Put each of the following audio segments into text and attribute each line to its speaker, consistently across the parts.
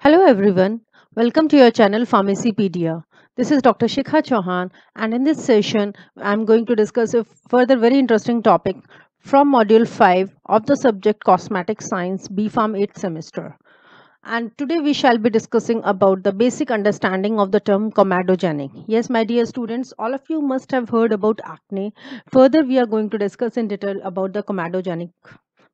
Speaker 1: Hello everyone, welcome to your channel Pharmacypedia. This is Dr. Shikha Chauhan and in this session I'm going to discuss a further very interesting topic from module 5 of the subject Cosmetic Science B Pharm 8th semester. And today we shall be discussing about the basic understanding of the term comedogenic. Yes, my dear students, all of you must have heard about acne. Further, we are going to discuss in detail about the comedogenic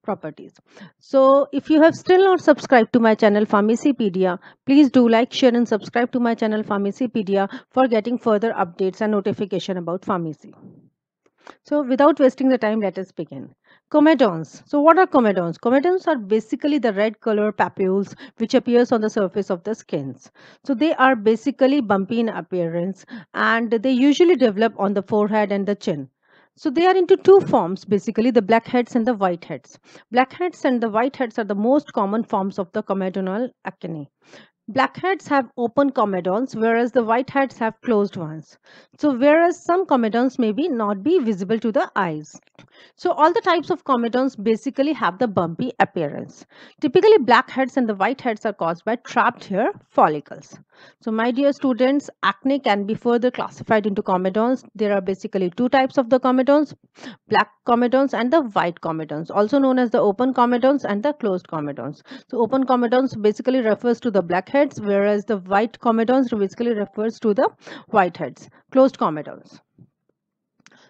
Speaker 1: properties. So if you have still not subscribed to my channel Pharmacypedia, please do like, share and subscribe to my channel Pharmacypedia for getting further updates and notification about pharmacy. So without wasting the time, let us begin. Comedons. So what are comedons? Comedons are basically the red color papules which appears on the surface of the skins. So they are basically bumpy in appearance and they usually develop on the forehead and the chin. So they are into two forms, basically the blackheads and the whiteheads. Blackheads and the whiteheads are the most common forms of the comedonal acne. Blackheads have open comedons, whereas the whiteheads have closed ones. So whereas some comedons may be not be visible to the eyes. So all the types of comedons basically have the bumpy appearance. Typically blackheads and the whiteheads are caused by trapped hair follicles. So my dear students, acne can be further classified into comedons. There are basically two types of the comedons, black comedons and the white comedons, also known as the open comedons and the closed comedons. So open comedons basically refers to the blackheads, whereas the white comedons basically refers to the whiteheads, closed comedons.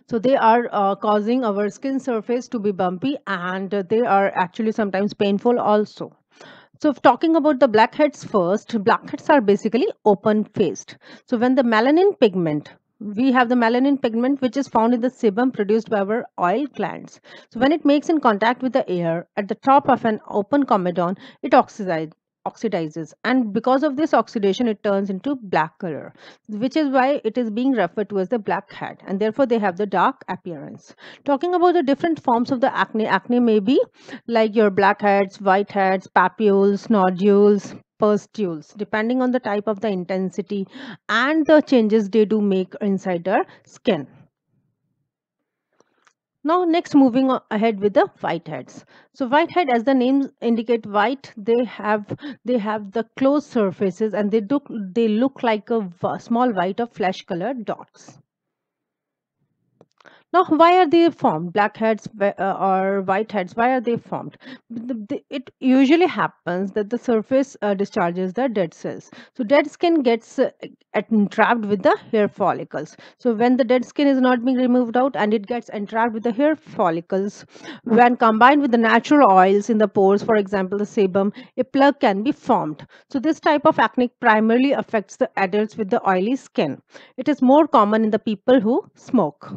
Speaker 1: So they are uh, causing our skin surface to be bumpy and they are actually sometimes painful also. So talking about the blackheads first, blackheads are basically open faced. So when the melanin pigment we have the melanin pigment which is found in the sebum produced by our oil glands. So when it makes in contact with the air at the top of an open comedon, it oxidizes oxidizes. And because of this oxidation it turns into black color which is why it is being referred to as the black blackhead and therefore they have the dark appearance. Talking about the different forms of the acne acne may be like your blackheads whiteheads papules nodules pustules depending on the type of the intensity and the changes they do make inside the skin now next moving ahead with the whiteheads. So whitehead as the names indicate white they have they have the closed surfaces and they look they look like a small white or flesh colored dots. Now, why are they formed? Blackheads uh, or whiteheads, why are they formed? The, the, it usually happens that the surface uh, discharges the dead cells. So, dead skin gets uh, entrapped with the hair follicles. So, when the dead skin is not being removed out and it gets entrapped with the hair follicles, when combined with the natural oils in the pores, for example, the sebum, a plug can be formed. So, this type of acne primarily affects the adults with the oily skin. It is more common in the people who smoke.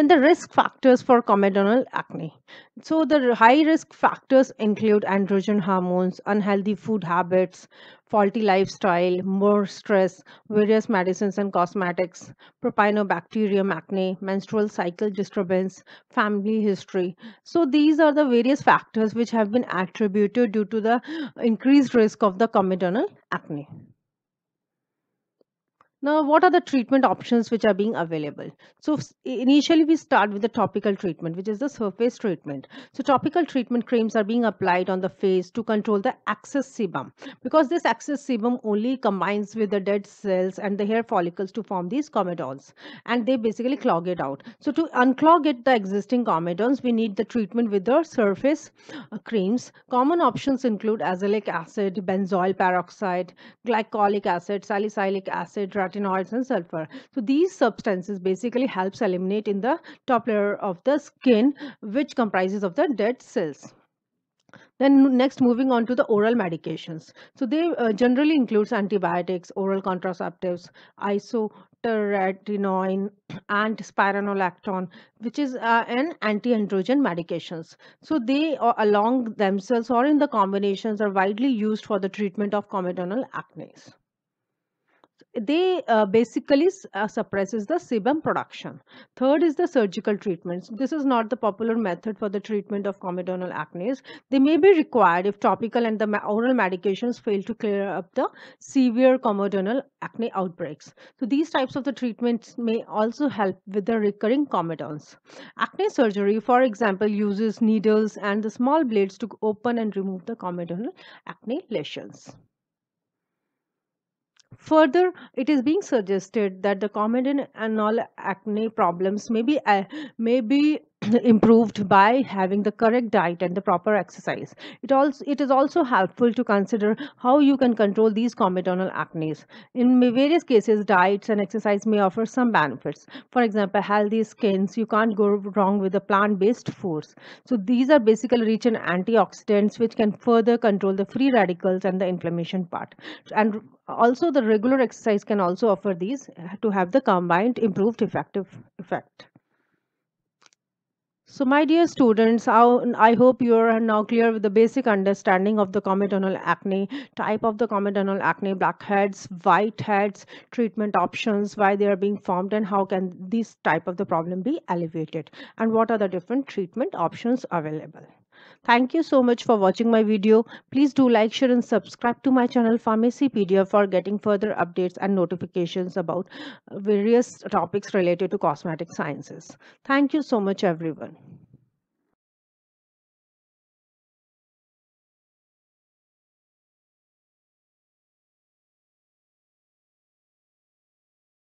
Speaker 1: Then the risk factors for comedonal acne. So the high risk factors include androgen hormones, unhealthy food habits, faulty lifestyle, more stress, various medicines and cosmetics, propionibacterium acne, menstrual cycle disturbance, family history. So these are the various factors which have been attributed due to the increased risk of the comedonal acne. Now, what are the treatment options which are being available? So, initially we start with the topical treatment, which is the surface treatment. So, topical treatment creams are being applied on the face to control the excess sebum because this excess sebum only combines with the dead cells and the hair follicles to form these comedons and they basically clog it out. So, to unclog it, the existing comedons, we need the treatment with the surface uh, creams. Common options include azelaic acid, benzoyl peroxide, glycolic acid, salicylic acid, carotenoids and sulfur. So these substances basically helps eliminate in the top layer of the skin which comprises of the dead cells. Then next moving on to the oral medications. So they uh, generally includes antibiotics, oral contraceptives, isotretinoin and spironolactone, which is uh, an anti-androgen medications. So they uh, along themselves or in the combinations are widely used for the treatment of comedonal acne. They uh, basically uh, suppresses the sebum production. Third is the surgical treatments. This is not the popular method for the treatment of comedonal acne they may be required if topical and the oral medications fail to clear up the severe comedonal acne outbreaks. So these types of the treatments may also help with the recurring comedons. Acne surgery for example uses needles and the small blades to open and remove the comedonal acne lesions Further, it is being suggested that the common and all acne problems may be uh, may be improved by having the correct diet and the proper exercise. It also it is also helpful to consider how you can control these comedonal acne. In various cases, diets and exercise may offer some benefits. For example, healthy skins, you can't go wrong with the plant-based foods. So these are basically rich in antioxidants which can further control the free radicals and the inflammation part. And also the regular exercise can also offer these uh, to have the combined improved effective effect so my dear students i hope you are now clear with the basic understanding of the comedonal acne type of the comedonal acne blackheads whiteheads treatment options why they are being formed and how can this type of the problem be alleviated? And what are the different treatment options available Thank you so much for watching my video. Please do like, share and subscribe to my channel Pharmacypedia for getting further updates and notifications about uh, various topics related to cosmetic sciences. Thank you so much everyone.